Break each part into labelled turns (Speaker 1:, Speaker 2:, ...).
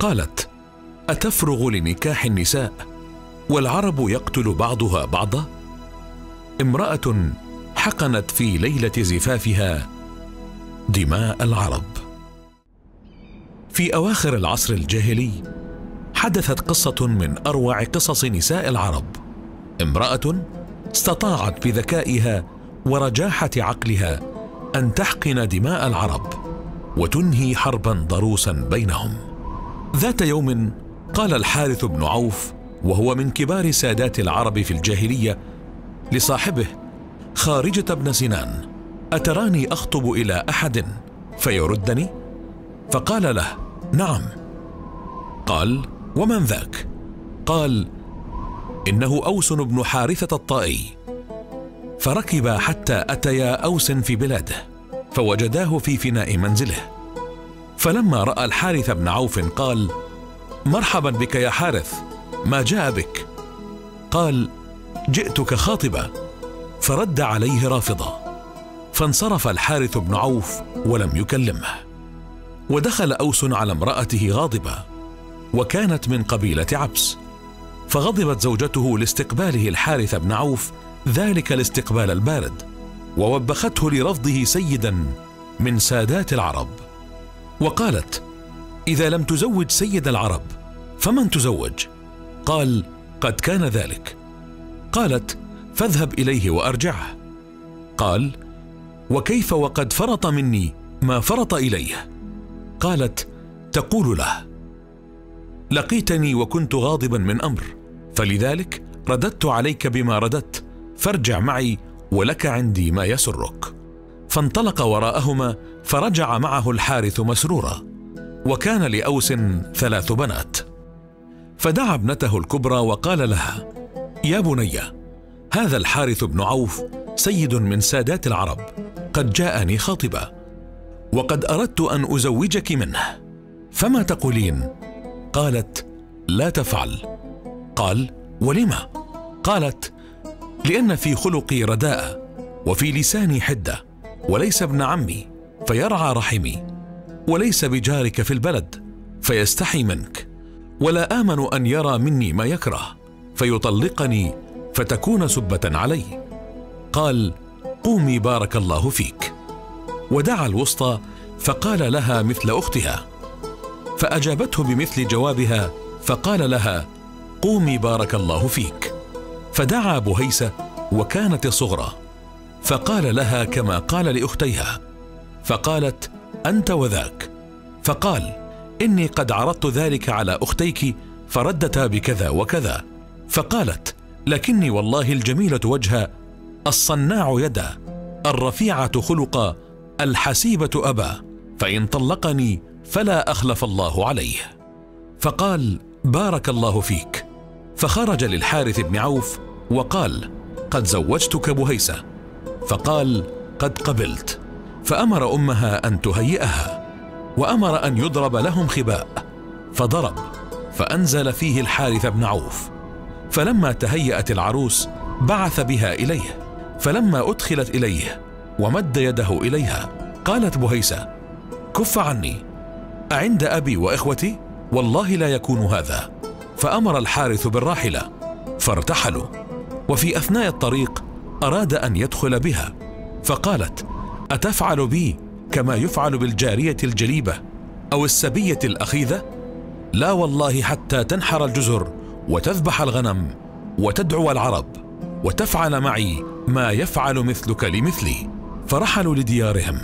Speaker 1: قالت أتفرغ لنكاح النساء والعرب يقتل بعضها بعضا؟ امرأة حقنت في ليلة زفافها دماء العرب. في أواخر العصر الجاهلي حدثت قصة من أروع قصص نساء العرب. امرأة استطاعت بذكائها ورجاحة عقلها أن تحقن دماء العرب وتنهي حربا ضروسا بينهم. ذات يوم قال الحارث بن عوف وهو من كبار سادات العرب في الجاهلية لصاحبه خارجة بن سنان أتراني أخطب إلى أحد فيردني؟ فقال له نعم. قال ومن ذاك؟ قال إنه أوس بن حارثة الطائي. فركبا حتى أتيا أوس في بلاده فوجداه في فناء منزله. فلما رأى الحارث بن عوف قال مرحبا بك يا حارث ما جاء بك؟ قال جئتك خاطبا. فرد عليه رافضا. فانصرف الحارث بن عوف ولم يكلمه. ودخل أوس على امرأته غاضبا وكانت من قبيلة عبس. فغضبت زوجته لاستقباله الحارث بن عوف ذلك الاستقبال البارد ووبخته لرفضه سيدا من سادات العرب. وقالت إذا لم تزوج سيد العرب فمن تزوج؟ قال قد كان ذلك. قالت فاذهب إليه وأرجعه. قال وكيف وقد فرط مني ما فرط إليه؟ قالت تقول له. لقيتني وكنت غاضبا من أمر فلذلك رددت عليك بما رددت فارجع معي ولك عندي ما يسرك. فانطلق وراءهما فرجع معه الحارث مسرورا وكان لأوس ثلاث بنات. فدعا ابنته الكبرى وقال لها يا بني هذا الحارث بن عوف سيد من سادات العرب قد جاءني خاطبا وقد أردت أن أزوجك منه فما تقولين؟ قالت لا تفعل. قال ولم قالت لأن في خلقي رداءه وفي لساني حدة. وليس ابن عمي فيرعى رحمي. وليس بجارك في البلد فيستحي منك. ولا آمن أن يرى مني ما يكره فيطلقني فتكون سبة علي. قال قومي بارك الله فيك. ودعا الوسطى فقال لها مثل أختها. فأجابته بمثل جوابها فقال لها قومي بارك الله فيك. فدعا بهيسة وكانت الصغرى فقال لها كما قال لأختيها. فقالت أنت وذاك. فقال إني قد عرضت ذلك على أختيك فردتا بكذا وكذا. فقالت لكني والله الجميلة وجها الصناع يدا الرفيعة خلقا الحسيبة أبا فإن طلقني فلا أخلف الله عليه. فقال بارك الله فيك. فخرج للحارث بن عوف وقال قد زوجتك بهيسة. فقال قد قبلت. فأمر أمها أن تهيئها وأمر أن يضرب لهم خباء فضرب فأنزل فيه الحارث بن عوف. فلما تهيأت العروس بعث بها إليه. فلما أدخلت إليه ومد يده إليها قالت بهيسة كف عني. أعند أبي وإخوتي؟ والله لا يكون هذا. فأمر الحارث بالراحلة فارتحلوا. وفي أثناء الطريق أراد أن يدخل بها فقالت أتفعل بي كما يفعل بالجارية الجليبة أو السبية الأخيذة؟ لا والله حتى تنحر الجزر وتذبح الغنم وتدعو العرب وتفعل معي ما يفعل مثلك لمثلي. فرحلوا لديارهم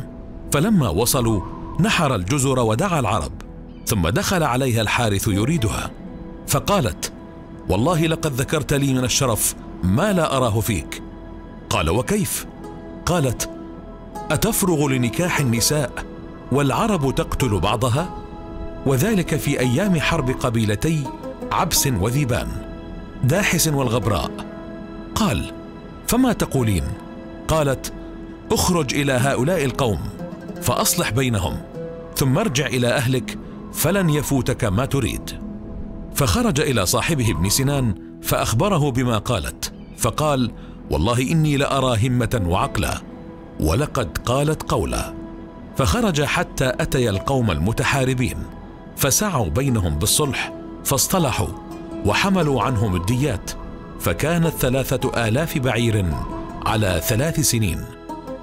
Speaker 1: فلما وصلوا نحر الجزر ودعا العرب ثم دخل عليها الحارث يريدها فقالت والله لقد ذكرت لي من الشرف ما لا أراه فيك قال وكيف؟ قالت أتفرغ لنكاح النساء والعرب تقتل بعضها؟ وذلك في أيام حرب قبيلتي عبس وذيبان داحس والغبراء. قال فما تقولين؟ قالت اخرج إلى هؤلاء القوم فأصلح بينهم ثم ارجع إلى أهلك فلن يفوتك ما تريد. فخرج إلى صاحبه ابن سنان فأخبره بما قالت فقال والله إني لأرى همة وعقلا ولقد قالت قولا. فخرج حتى اتي القوم المتحاربين فسعوا بينهم بالصلح فاصطلحوا وحملوا عنهم الديات. فكانت ثلاثة آلاف بعير على ثلاث سنين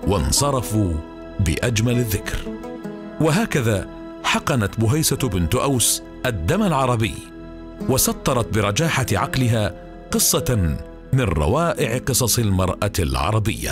Speaker 1: وانصرفوا بأجمل الذكر. وهكذا حقنت بهيسة بنت أوس الدم العربي وسطرت برجاحة عقلها قصة من روائع قصص المرأة العربية.